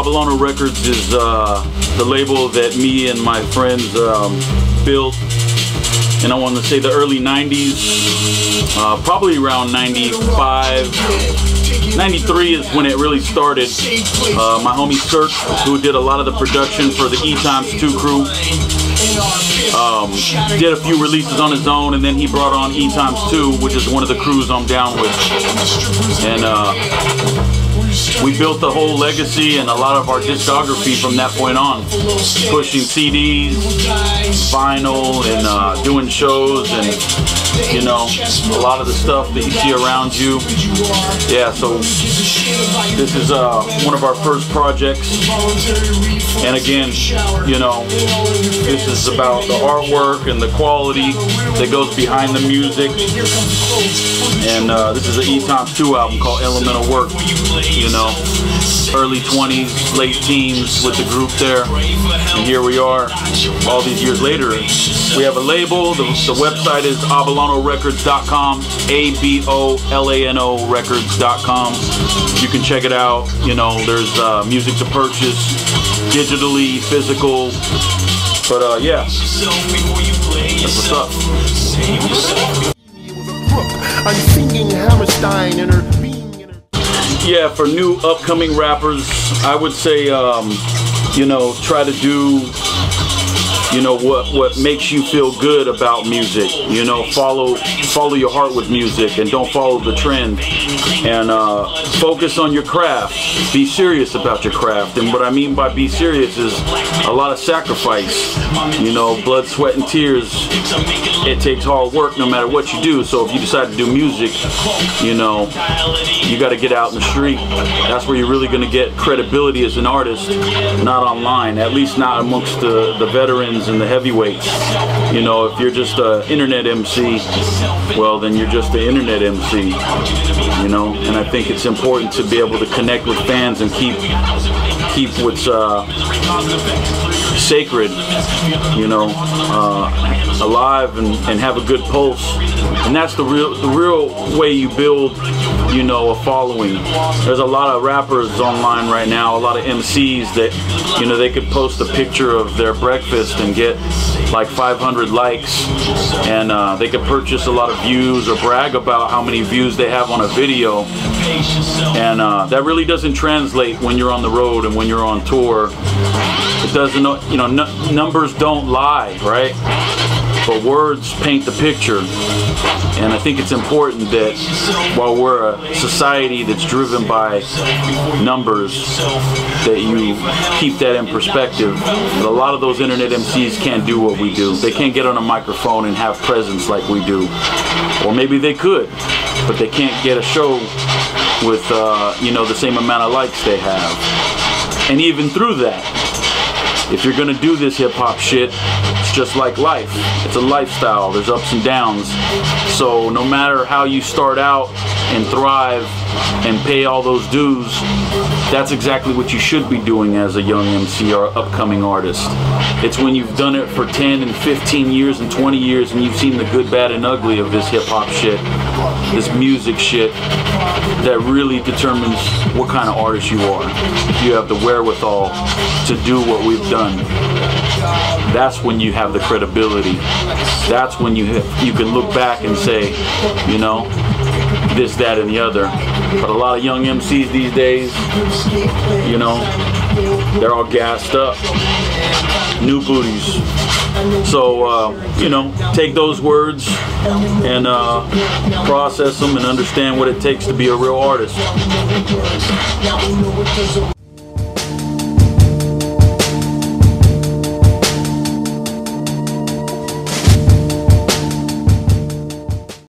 Abolano Records is uh, the label that me and my friends um, built and I want to say the early 90s, uh, probably around 95, 93 is when it really started. Uh, my homie Cirque, who did a lot of the production for the E Times 2 crew, um, did a few releases on his own, and then he brought on E Times 2, which is one of the crews I'm down with. And uh, we built the whole legacy and a lot of our discography from that point on. Pushing CDs, vinyl, and uh, doing shows, and you know, a lot of the stuff that you see around you. Yeah, so this is uh, one of our first projects. And again, you know, this is about the artwork and the quality that goes behind the music. And uh, this is an E Times 2 album called Elemental Work you know, early 20s, late teens with the group there. And here we are, all these years later. We have a label. The, the website is abolanorecords.com, A-B-O-L-A-N-O records.com. You can check it out. You know, there's uh, music to purchase, digitally, physical. But uh, yeah, that's what's up. I'm singing Hammerstein her yeah, for new upcoming rappers, I would say, um, you know, try to do you know what what makes you feel good about music you know follow follow your heart with music and don't follow the trend. And uh, focus on your craft. Be serious about your craft. And what I mean by be serious is a lot of sacrifice you know blood sweat and tears. It takes hard work no matter what you do. So if you decide to do music you know you got to get out in the street. That's where you're really going to get credibility as an artist not online at least not amongst the the veterans and the heavyweights. You know, if you're just an internet MC, well, then you're just an internet MC. You know, and I think it's important to be able to connect with fans and keep keep what's uh, sacred, you know, uh, alive and, and have a good pulse. And that's the real the real way you build, you know, a following. There's a lot of rappers online right now, a lot of MCs that, you know, they could post a picture of their breakfast and get like 500 likes and uh, they could purchase a lot of views or brag about how many views they have on a video. And uh, that really doesn't translate when you're on the road and when you're on tour. It doesn't you know numbers don't lie right but words paint the picture. And I think it's important that while we're a society that's driven by numbers, that you keep that in perspective. But a lot of those internet MCs can't do what we do. They can't get on a microphone and have presence like we do. Or maybe they could, but they can't get a show with, uh, you know, the same amount of likes they have. And even through that, if you're gonna do this hip hop shit, just like life. It's a lifestyle. There's ups and downs. So no matter how you start out and thrive and pay all those dues, that's exactly what you should be doing as a young MC or upcoming artist. It's when you've done it for 10 and 15 years and 20 years and you've seen the good, bad, and ugly of this hip hop shit, this music shit, that really determines what kind of artist you are. If you have the wherewithal to do what we've done, that's when you have the credibility. That's when you you can look back and say, you know, this, that, and the other. But a lot of young MCs these days, you know, they're all gassed up. New booties. So, uh, you know, take those words and uh, process them and understand what it takes to be a real artist.